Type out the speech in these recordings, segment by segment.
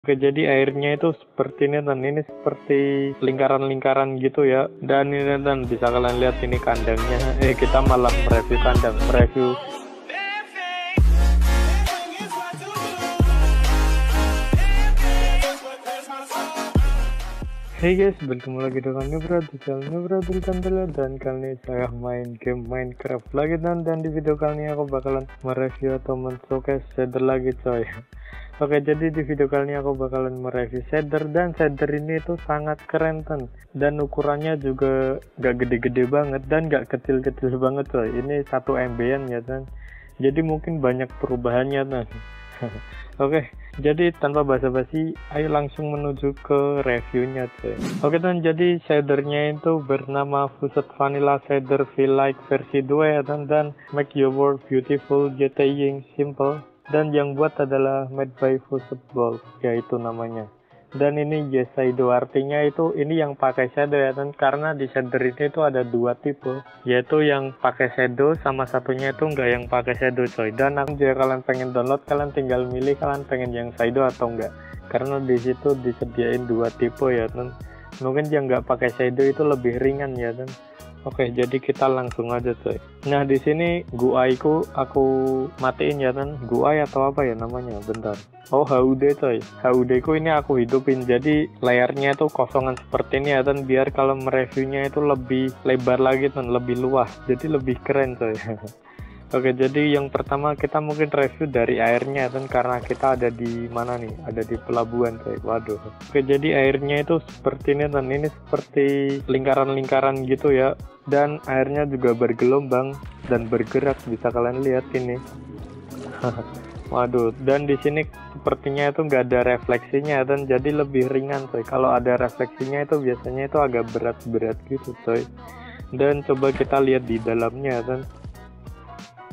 Oke, jadi airnya itu seperti ini dan ini seperti lingkaran-lingkaran gitu ya. Dan ini dan bisa kalian lihat ini kandangnya. Eh kita malah mereview kandang, mereview Hey guys, bertemu lagi dengan Nubra di channel Nubra Channel dan kali ini saya main game Minecraft lagi dan dan di video kali ini aku bakalan mereview atau men-showcase shader lagi coy. Oke, jadi di video kali ini aku bakalan mereview shader dan shader ini tuh sangat keren kan dan ukurannya juga gak gede-gede banget dan gak kecil-kecil banget coy. Ini satu MB ya kan. Jadi mungkin banyak perubahannya kan. Oke, jadi tanpa basa-basi, ayo langsung menuju ke reviewnya cuy. Oke dan jadi shadernya itu bernama Fused Vanilla Shader Feel Like versi 2 ya dan, dan Make Your World Beautiful Jetaying Simple dan yang buat adalah Made by Fused Ball, yaitu namanya. Dan ini Yesaido artinya itu ini yang pakai shadow ya dan karena di shader ini itu ada dua tipe. Yaitu yang pakai shadow sama satunya itu enggak yang pakai shadow coy. Dan aku jika kalian pengen download kalian tinggal milih kalian pengen yang shadow atau enggak karena di situ disediain dua tipe ya dan. Mungkin yang enggak pakai shadow itu lebih ringan ya dan Oke, jadi kita langsung aja coy. Nah, di sini GUI ku aku matiin ya kan. GUI atau apa ya namanya? Bentar. Oh, HUD coy. HUD ku ini aku hidupin. Jadi layarnya itu kosongan seperti ini ya kan biar kalau mereviewnya itu lebih lebar lagi dan lebih luas. Jadi lebih keren coy. Oke, jadi yang pertama kita mungkin review dari airnya kan karena kita ada di mana nih? Ada di pelabuhan, coy. Waduh. Oke, jadi airnya itu seperti ini dan ini seperti lingkaran-lingkaran gitu ya. Dan airnya juga bergelombang dan bergerak bisa kalian lihat ini. Waduh, dan di sini sepertinya itu nggak ada refleksinya dan jadi lebih ringan, coy. Kalau ada refleksinya itu biasanya itu agak berat-berat gitu, coy. Dan coba kita lihat di dalamnya kan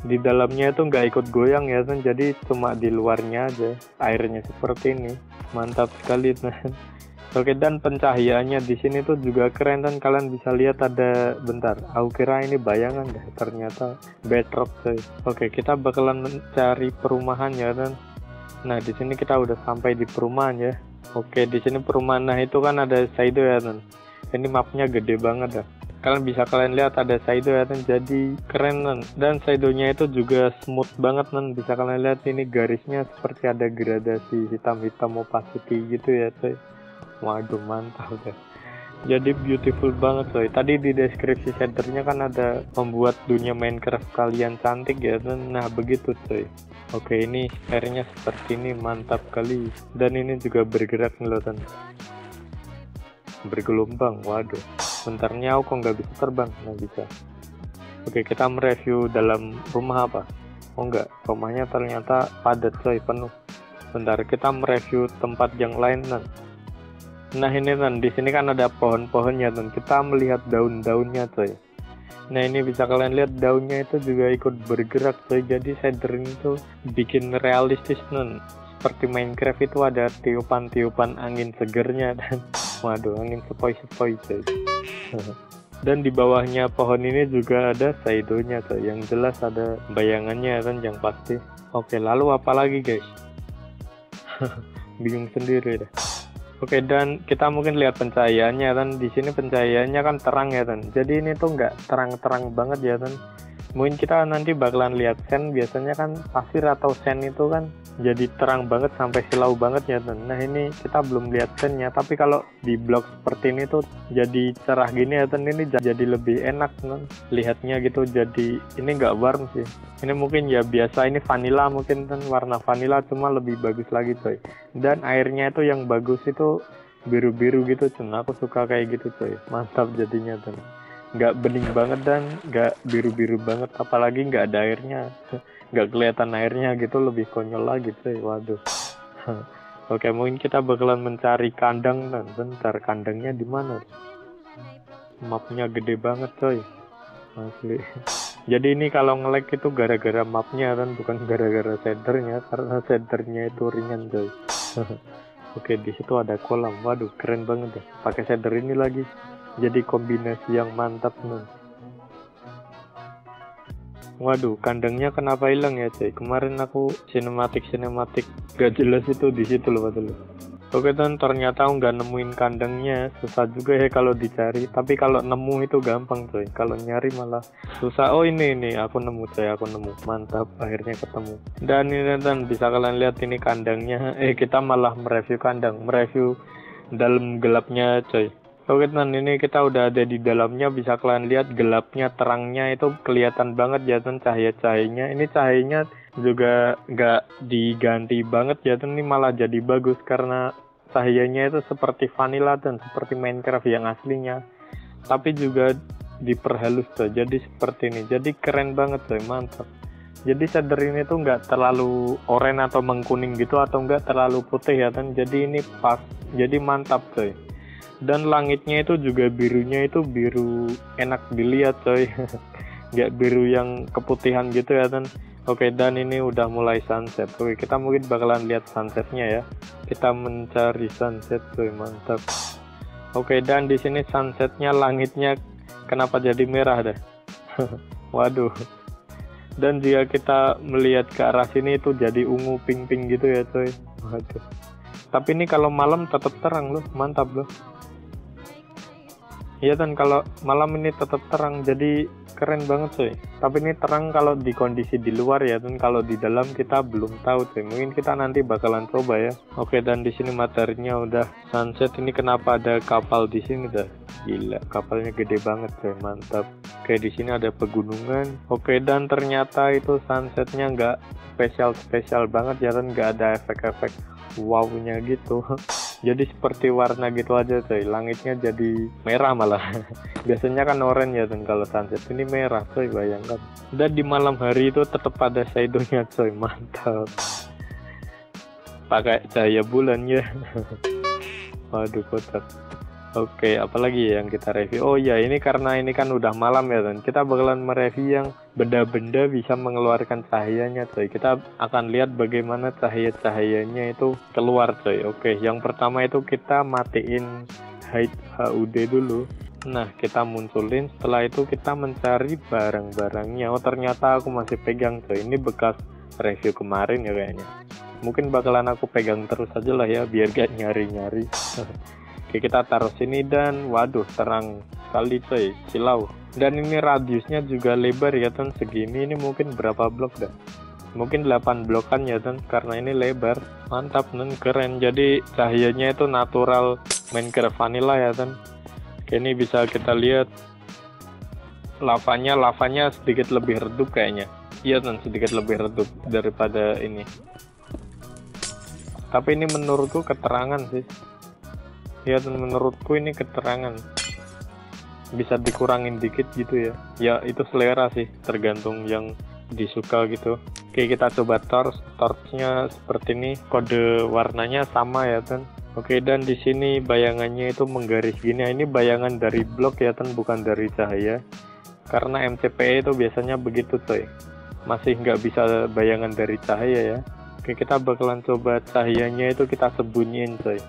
di dalamnya itu nggak ikut goyang ya kan jadi cuma di luarnya aja airnya seperti ini. Mantap sekali kan Oke dan pencahayaannya di sini tuh juga keren dan kalian bisa lihat ada bentar aku kira ini bayangan deh ternyata bedrock coy. Oke kita bakalan mencari perumahan ya dan nah di sini kita udah sampai di perumahan ya. Oke di sini perumahan. Nah itu kan ada Saido ya dan ini mapnya gede banget dah kalian bisa kalian lihat ada Saido ya kan jadi keren kan dan Saidonya itu juga smooth banget kan bisa kalian lihat ini garisnya seperti ada gradasi hitam-hitam opacity gitu ya coy. Waduh mantap deh jadi beautiful banget coy. Tadi di deskripsi shadernya kan ada membuat dunia Minecraft kalian cantik ya nah begitu coy. Oke ini airnya seperti ini. Mantap kali. Dan ini juga bergerak nih loh bergelombang waduh bentarnya aku nggak bisa terbang nggak bisa. Oke kita mereview dalam rumah apa? Oh enggak rumahnya ternyata padat coy penuh. Bentar kita mereview tempat yang lain nan. Nah ini nan di sini kan ada pohon-pohonnya dan kita melihat daun-daunnya coy. Nah ini bisa kalian lihat daunnya itu juga ikut bergerak coy. Jadi shader itu bikin realistis nan. Seperti Minecraft itu ada tiupan-tiupan angin segernya dan waduh angin sepoi-sepoi coy dan di bawahnya pohon ini juga ada saidonya tuh yang jelas ada bayangannya kan yang pasti. Oke lalu apa lagi guys? Bingung sendiri deh. Oke dan kita mungkin lihat pencahayaannya kan. Di sini pencahayaannya kan terang ya kan. Jadi ini tuh nggak terang-terang banget ya kan mungkin kita nanti bakalan lihat sen. Biasanya kan pasir atau sen itu kan jadi terang banget sampai silau banget ya teman nah ini kita belum lihat sennya. Tapi kalau di blog seperti ini tuh jadi cerah gini ya teman ini jadi lebih enak teman lihatnya gitu jadi ini nggak warm sih. Ini mungkin ya biasa. Ini vanilla mungkin kan warna vanilla cuma lebih bagus lagi coy. Dan airnya itu yang bagus itu biru-biru gitu cuman aku suka kayak gitu coy. Mantap jadinya teman nggak bening banget dan. Nggak biru-biru banget. Apalagi nggak ada airnya. Nggak kelihatan airnya gitu. Lebih konyol lagi cuy waduh. Oke mungkin kita bakalan mencari kandang dan. Bentar kandangnya di mana? Mapnya gede banget coy. Asli. Jadi ini kalau ngelek itu gara-gara mapnya kan bukan gara-gara shadernya karena shadernya itu ringan coy. Oke di situ ada kolam. Waduh keren banget ya pakai shader ini lagi jadi kombinasi yang mantap nih Waduh, kandangnya kenapa hilang ya, cuy? Kemarin aku sinematik sinematik gak jelas itu di situ loh, betul. Oke dan ternyata nggak nemuin kandangnya. Susah juga ya kalau dicari. Tapi kalau nemu itu gampang coy kalau nyari malah susah. Oh ini ini. Aku nemu coy aku nemu. Mantap. Akhirnya ketemu. Dan ini dan bisa kalian lihat ini kandangnya. Eh kita malah mereview kandang. Mereview dalam gelapnya coy Oke dan ini kita udah ada di dalamnya bisa kalian lihat gelapnya terangnya itu kelihatan banget ya dan cahaya-cahayanya. Ini cahayanya juga nggak diganti banget ya ini malah jadi bagus karena cahayanya itu seperti vanilla dan seperti Minecraft yang aslinya. Tapi juga diperhalus tuh jadi seperti ini. Jadi keren banget tuh mantap. Jadi shader ini tuh nggak terlalu oranye atau mengkuning gitu atau nggak terlalu putih ya kan jadi ini pas jadi mantap coy dan langitnya itu juga birunya itu biru enak dilihat coy nggak biru yang keputihan gitu ya kan Oke dan ini udah mulai sunset. Oke kita mungkin bakalan lihat sunsetnya ya. Kita mencari sunset tuh mantap. Oke dan di sini sunsetnya langitnya kenapa jadi merah deh? Waduh. Dan jika kita melihat ke arah sini itu jadi ungu pink pink gitu ya coy. Waduh. Tapi ini kalau malam tetap terang loh, mantap loh. Iya kan kalau malam ini tetap terang jadi keren banget coy tapi ini terang kalau di kondisi di luar ya dan kalau di dalam kita belum tahu coy mungkin kita nanti bakalan coba ya. Oke dan di sini materinya udah sunset. Ini kenapa ada kapal di sini dah gila kapalnya gede banget coy mantap. Oke di sini ada pegunungan. Oke dan ternyata itu sunsetnya nggak spesial spesial banget ya dan nggak ada efek-efek wownya gitu. Jadi seperti warna gitu aja coy. Langitnya jadi merah malah. Biasanya kan oranye ya dan kalau sunset ini merah coy bayangkan. Dan di malam hari itu tetap ada shadownya coy. Mantap. Pakai cahaya bulan ya. Waduh kotak Oke, apalagi yang kita review? Oh ya, ini karena ini kan udah malam ya, dan kita bakalan mereview yang benda-benda bisa mengeluarkan cahayanya, coy. Kita akan lihat bagaimana cahaya-cahayanya itu keluar, coy. Oke, yang pertama itu kita matiin hide HUD dulu. Nah, kita munculin. Setelah itu kita mencari barang-barangnya. Oh, ternyata aku masih pegang, coy. Ini bekas review kemarin ya kayaknya. Mungkin bakalan aku pegang terus aja lah ya, biar gak nyari-nyari. Oke kita taruh sini dan waduh terang sekali coy silau. Dan ini radiusnya juga lebar ya kan segini ini mungkin berapa blok dah mungkin 8 blokan ya kan karena ini lebar. Mantap dan keren. Jadi cahayanya itu natural Minecraft vanilla ya Oke, ini bisa kita lihat. Lavanya lavanya sedikit lebih redup kayaknya. Iya kan sedikit lebih redup daripada ini. Tapi ini menurutku keterangan sih. Ya dan menurutku ini keterangan bisa dikurangin dikit gitu ya. Ya itu selera sih tergantung yang disuka gitu. Oke kita coba torch. Torchnya seperti ini kode warnanya sama ya kan oke dan di sini bayangannya itu menggaris gini. Ini bayangan dari blok ya kan bukan dari cahaya. Karena MCPE itu biasanya begitu coy masih nggak bisa bayangan dari cahaya ya. Oke kita bakalan coba cahayanya itu kita sembunyiin coy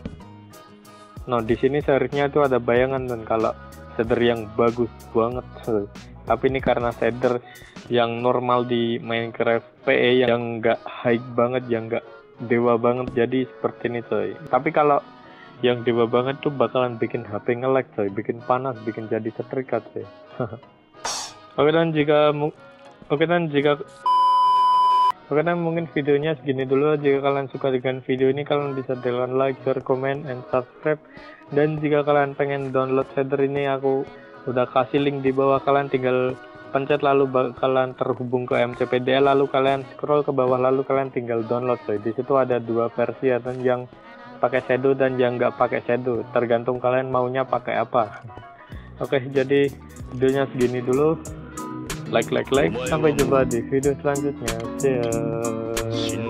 Nah di sini seharusnya itu ada bayangan dan kalau shader yang bagus banget. Tapi ini karena shader yang normal di Minecraft PE yang nggak high banget, yang nggak dewa banget, jadi seperti ini coy. Tapi kalau yang dewa banget tuh bakalan bikin HP nge-lag coy, bikin panas, bikin jadi setrika coy. Oke dan jika Oke dan jika Dan mungkin videonya segini dulu. Jika kalian suka dengan video ini, kalian bisa tekan like, share, comment, and subscribe. Dan jika kalian pengen download shader ini, aku udah kasih link di bawah. Kalian tinggal pencet lalu kalian terhubung ke MCPDL, lalu kalian scroll ke bawah, lalu kalian tinggal download. So, di situ ada dua versi ya, dan yang pakai shadow dan yang nggak pakai shadow. Tergantung kalian maunya pakai apa. Oke, jadi videonya segini dulu like like like. Sampai jumpa di video selanjutnya. See ya